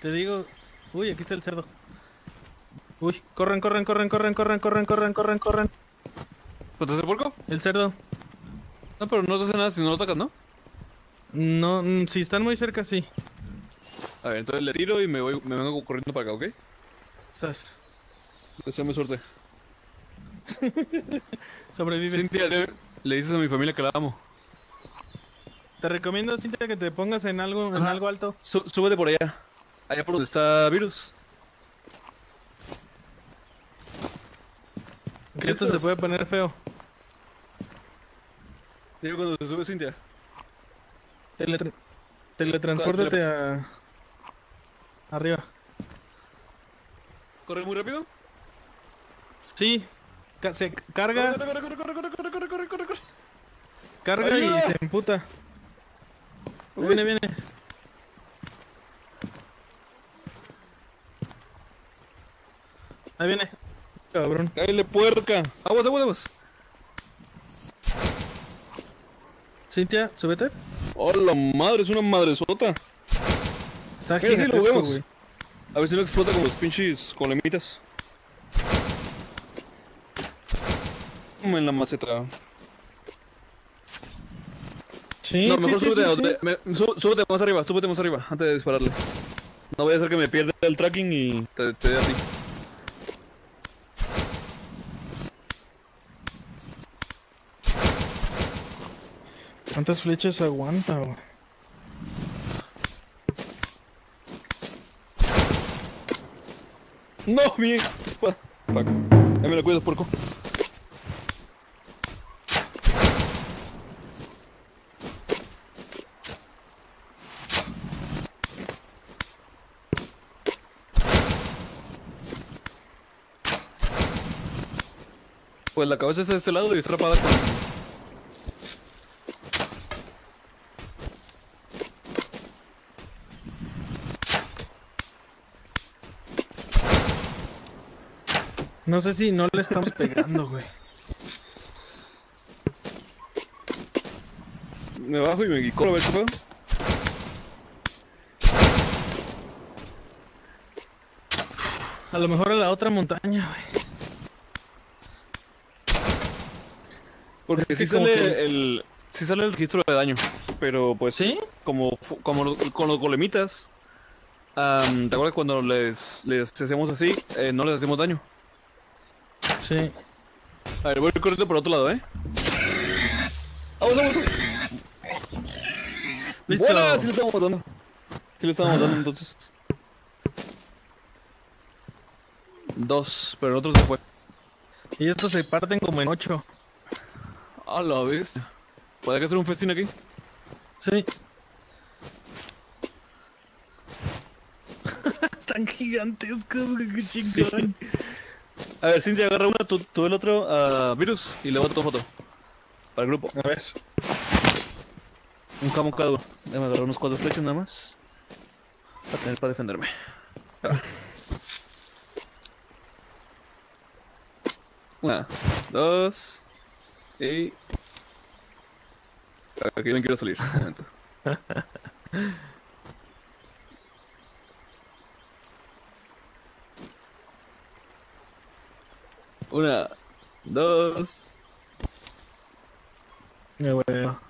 Te digo. Uy, aquí está el cerdo. Uy, corren, corren, corren, corren, corren, corren, corren, corren, corren. ¿Cuánto es el puerco? El cerdo. No, pero no te hace nada si no lo tocas, ¿no? No, mm, si están muy cerca, sí. A ver, entonces le tiro y me voy, me vengo corriendo para acá, ¿ok? Sas. Deseame suerte. Sobrevive. Cintia, le, le dices a mi familia que la amo. Te recomiendo, Cintia, que te pongas en algo, en algo alto. Sú- súbete por allá. Allá por donde está Virus. Que esto se puede poner feo. Digo cuando se sube Cintia. Teletra- teletranspórtate a... Arriba. ¿Corre muy rápido? Sí. Ca- se carga, Corre, corre, corre, corre, corre, corre, corre, corre, corre. carga y se emputa. Viene, viene. Ahí viene. Cabrón. Cállale, puerca. Aguas, aguas, aguas. Cintia, súbete. Oh, la madre, es una madresota. Está Mira, sí, lo vemos. güey. A ver si no explota como los pinches colemitas. Como en la maceta. Sí, no, sí, mejor sí, súbete, sí, a sí. me- sú- súbete más arriba, súbete más arriba antes de dispararle. No voy a hacer que me pierda el tracking y te, te dé a ti. ¿Cuántas flechas aguanta, güey? No, mi. Fuck. Ya me lo cuidas, porco. Pues la cabeza está de este lado y está atrapada con. No sé si no le estamos pegando, güey. Me bajo y me a ver qué. A lo mejor a la otra montaña, güey. Porque Es sí que sale que- el. Sí sale el registro de daño. Pero pues. ¿Sí? Como, como con los golemitas. am, ¿Te acuerdas cuando les, les hacemos así? eh, no les hacemos daño. Sí. A ver, voy corriendo por otro lado, ¿eh? ¡Vamos, vamos! vamos. Listo. ¡Buena! Sí le estamos matando. Sí le estamos matando entonces. Dos, pero el otro se fue. Y estos se parten como en ocho. A la bestia. ¿Puede que hacer un festín aquí? Sí. Están gigantescos. Qué chingón. A ver, Cintia, agarra una, tú, tú el otro, a Virus, y le a tomar foto. Para el grupo. A ver. Un jamón cada uno. Déjame agarrar unos cuatro flechas nada más. Para tener para defenderme. Ah. Una, dos. Y. Aquí no quiero salir. Un momento. Una, dos. Bueno.